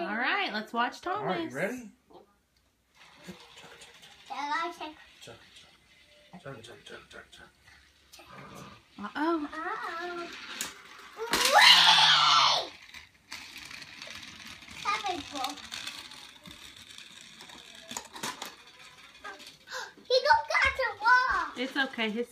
All right, let's watch Thomas. All right, you ready? Uh-oh. Uh-oh. Whee! That. He don't got the wall. It's okay. His